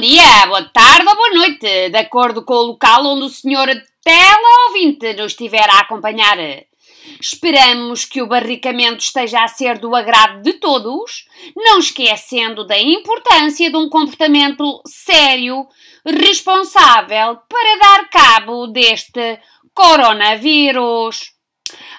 Dia, boa tarde ou boa noite, de acordo com o local onde o senhor teleouvinte nos estiver a acompanhar. Esperamos que o barricamento esteja a ser do agrado de todos, não esquecendo da importância de um comportamento sério, responsável para dar cabo deste coronavírus.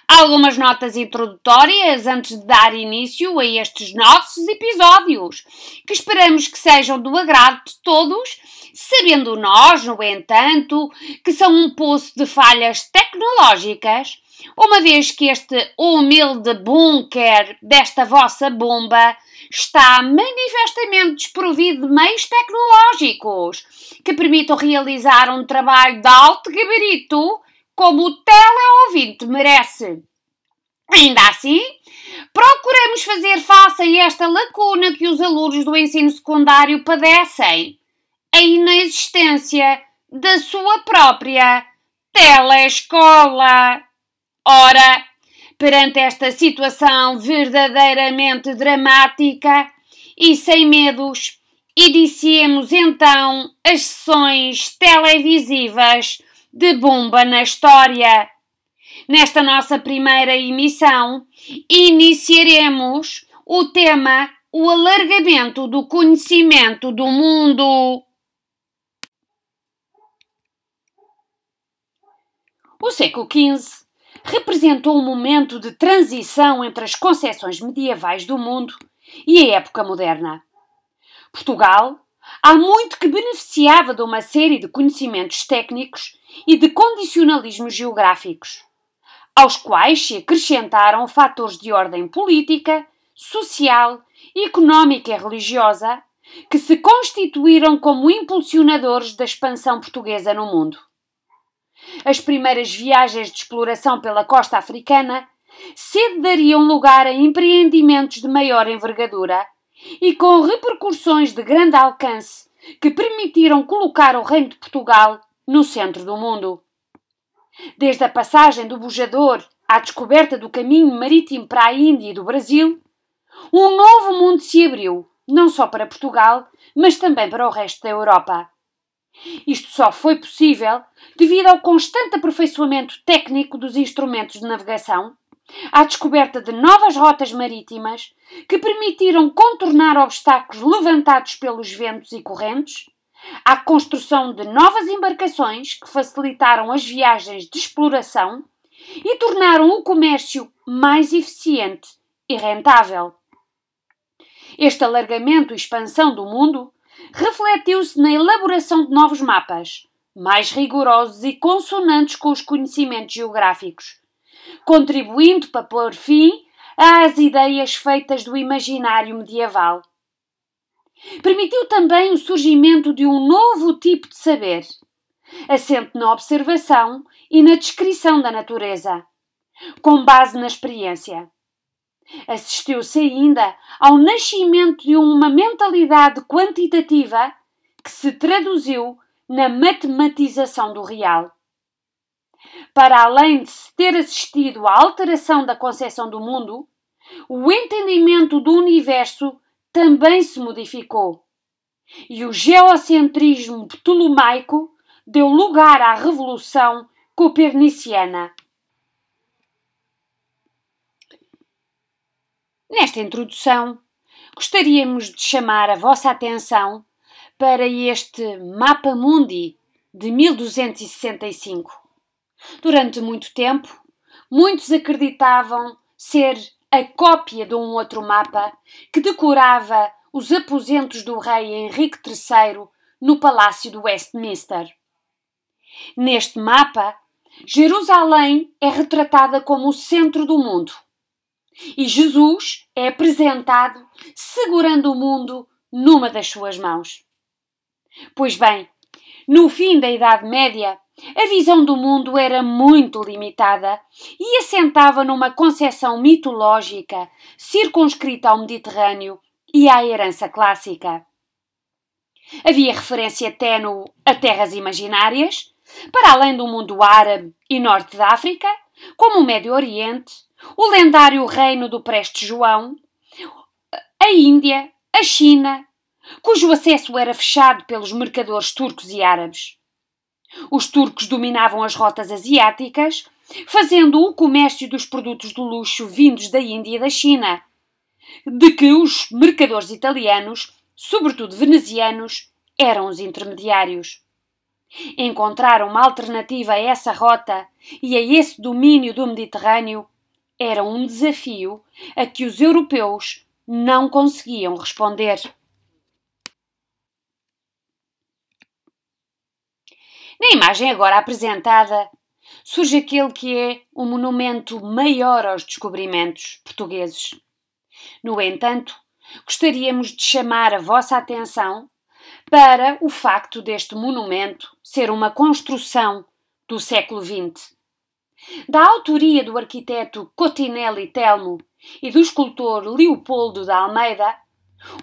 Algumas notas introdutórias antes de dar início a estes nossos episódios, que esperamos que sejam do agrado de todos, sabendo nós, no entanto, que são um poço de falhas tecnológicas, uma vez que este humilde bunker desta vossa bomba está manifestamente desprovido de meios tecnológicos que permitam realizar um trabalho de alto gabarito como o teleouvinte merece. Ainda assim, procuramos fazer face a esta lacuna que os alunos do ensino secundário padecem, a inexistência da sua própria telescola. Ora, perante esta situação verdadeiramente dramática e sem medos, iniciemos então as sessões televisivas de bomba na história. Nesta nossa primeira emissão, iniciaremos o tema o alargamento do conhecimento do mundo. O século XV representou um momento de transição entre as concepções medievais do mundo e a época moderna. Portugal há muito que beneficiava de uma série de conhecimentos técnicos e de condicionalismos geográficos, aos quais se acrescentaram fatores de ordem política, social, económica e religiosa que se constituíram como impulsionadores da expansão portuguesa no mundo. As primeiras viagens de exploração pela costa africana cedo dariam lugar a empreendimentos de maior envergadura e com repercussões de grande alcance que permitiram colocar o Reino de Portugal no centro do mundo. Desde a passagem do bujador à descoberta do caminho marítimo para a Índia e do Brasil, um novo mundo se abriu, não só para Portugal, mas também para o resto da Europa. Isto só foi possível devido ao constante aperfeiçoamento técnico dos instrumentos de navegação, à descoberta de novas rotas marítimas que permitiram contornar obstáculos levantados pelos ventos e correntes, à construção de novas embarcações que facilitaram as viagens de exploração e tornaram o comércio mais eficiente e rentável. Este alargamento e expansão do mundo refletiu-se na elaboração de novos mapas, mais rigorosos e consonantes com os conhecimentos geográficos, contribuindo para pôr fim às ideias feitas do imaginário medieval. Permitiu também o surgimento de um novo tipo de saber, assente na observação e na descrição da natureza, com base na experiência. Assistiu-se ainda ao nascimento de uma mentalidade quantitativa que se traduziu na matematização do real. Para além de se ter assistido à alteração da concepção do mundo, o entendimento do universo também se modificou. E o geocentrismo ptolomaico deu lugar à revolução coperniciana. Nesta introdução, gostaríamos de chamar a vossa atenção para este Mapa Mundi de 1265. Durante muito tempo, muitos acreditavam ser a cópia de um outro mapa que decorava os aposentos do rei Henrique III no Palácio de Westminster. Neste mapa, Jerusalém é retratada como o centro do mundo e Jesus é apresentado segurando o mundo numa das suas mãos. Pois bem, no fim da Idade Média, a visão do mundo era muito limitada e assentava numa concepção mitológica circunscrita ao Mediterrâneo e à herança clássica. Havia referência ténue a terras imaginárias, para além do mundo árabe e norte da África, como o Médio Oriente, o lendário reino do Preste João, a Índia, a China, cujo acesso era fechado pelos mercadores turcos e árabes. Os turcos dominavam as rotas asiáticas, fazendo o comércio dos produtos de luxo vindos da Índia e da China, de que os mercadores italianos, sobretudo venezianos, eram os intermediários. Encontrar uma alternativa a essa rota e a esse domínio do Mediterrâneo era um desafio a que os europeus não conseguiam responder. Na imagem agora apresentada, surge aquele que é o monumento maior aos descobrimentos portugueses. No entanto, gostaríamos de chamar a vossa atenção para o facto deste monumento ser uma construção do século XX. Da autoria do arquiteto Cotinelli Telmo e do escultor Leopoldo da Almeida,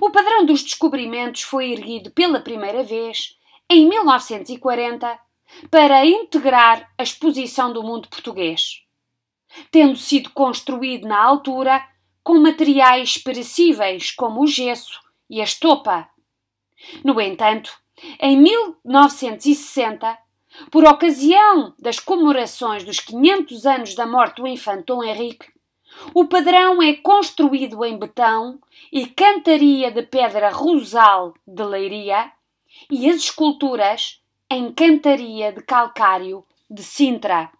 o padrão dos descobrimentos foi erguido pela primeira vez em 1940 para integrar a exposição do mundo português, tendo sido construído na altura com materiais perecíveis como o gesso e a estopa. No entanto, em 1960, por ocasião das comemorações dos 500 anos da morte do infante Dom Henrique, o padrão é construído em betão e cantaria de pedra rosal de leiria e as esculturas em cantaria de calcário de Sintra.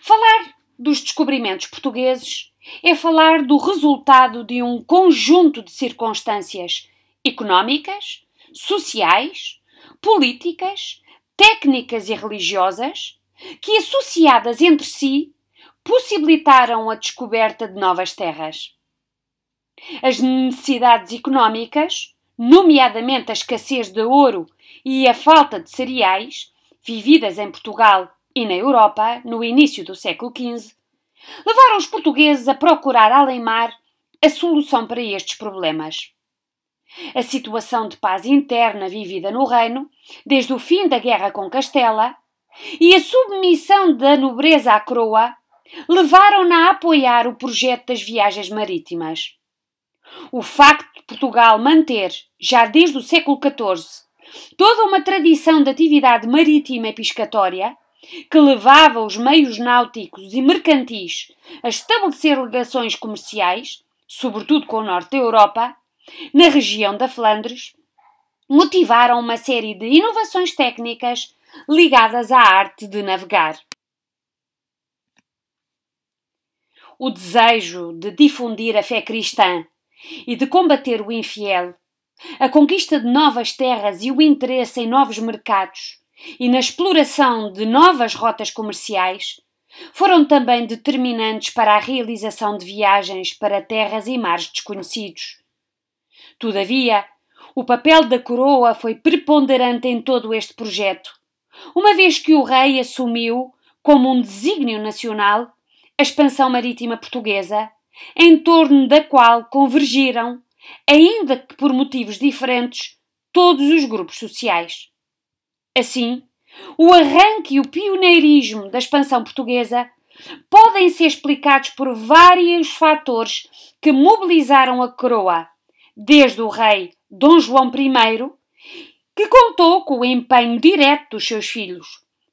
Falar dos descobrimentos portugueses é falar do resultado de um conjunto de circunstâncias económicas, sociais, políticas, técnicas e religiosas que, associadas entre si, possibilitaram a descoberta de novas terras. As necessidades económicas, nomeadamente a escassez de ouro e a falta de cereais, vividas em Portugal e na Europa no início do século XV, levaram os portugueses a procurar além-mar a solução para estes problemas. A situação de paz interna vivida no reino, desde o fim da guerra com Castela, e a submissão da nobreza à coroa levaram-na a apoiar o projeto das viagens marítimas. O facto Portugal manter, já desde o século XIV, toda uma tradição de atividade marítima e piscatória, que levava os meios náuticos e mercantis a estabelecer ligações comerciais, sobretudo com o norte da Europa, na região da Flandres, motivaram uma série de inovações técnicas ligadas à arte de navegar. O desejo de difundir a fé cristã e de combater o infiel a conquista de novas terras e o interesse em novos mercados e na exploração de novas rotas comerciais foram também determinantes para a realização de viagens para terras e mares desconhecidos. Todavia, o papel da coroa foi preponderante em todo este projeto, uma vez que o rei assumiu, como um desígnio nacional, a expansão marítima portuguesa, em torno da qual convergiram ainda que por motivos diferentes, todos os grupos sociais. Assim, o arranque e o pioneirismo da expansão portuguesa podem ser explicados por vários fatores que mobilizaram a coroa, desde o rei Dom João I, que contou com o empenho direto dos seus filhos,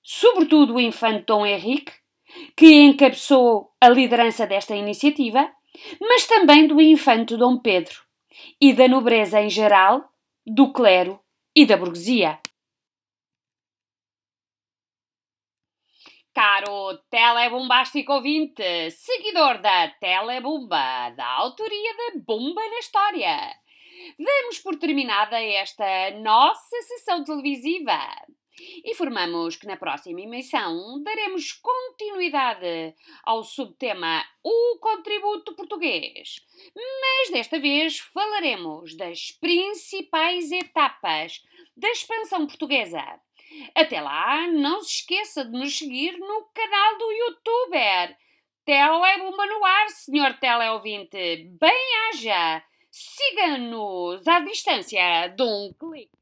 sobretudo o infante Dom Henrique, que encabeçou a liderança desta iniciativa, mas também do infante Dom Pedro, e da nobreza em geral, do clero e da burguesia. Caro telebombástico ouvinte, seguidor da Telebomba, da autoria da Bomba na História, damos por terminada esta nossa sessão televisiva. Informamos que na próxima emissão daremos continuidade ao subtema O Contributo Português, mas desta vez falaremos das principais etapas da expansão portuguesa. Até lá, não se esqueça de nos seguir no canal do youtuber Telebomba no ar, senhor teleouvinte. Bem haja! Siga-nos à distância de um clique.